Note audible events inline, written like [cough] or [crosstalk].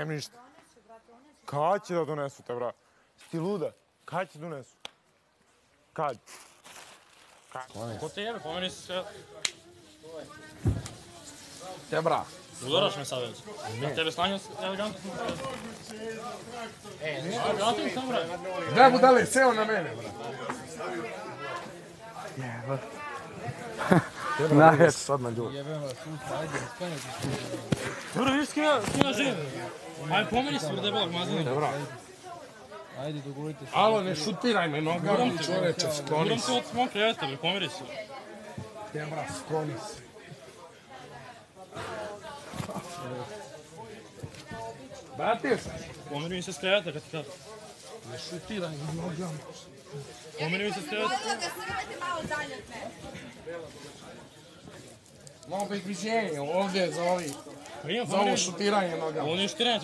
Nem ništa. Kad će da donesu te, bra? Sti luda? Kad će donesu? Kad? Ko te jebe, pomeni se sve. Te bra. Udaraš me sad već. Na tebe stanje elegantno. Elegantno sam bre. Daj mu dale, seo na mene, bra. [laughs] Najveći sad na ljubu. Dobro, vidiš s kim ja, s kim ja živim. Ajde, pomeni se bre debelog mazina. Bra. Ajde, dogovorite se. Alo, ne šutiraj me nogama, čoveče, skloni se. se od mog kreveta bre, pomeri se. Te bra, skloni se. Brate, Pomeri mi se s kreveta kad ti kažem. ne šutiraj me nogama. Pomeri mi se s kreveta. Molila ga srvajte malo dalje od mene. Malo približenje, ovdje za ovi, Pa za ovo šutiranje nogama. Ovo nije štiranje,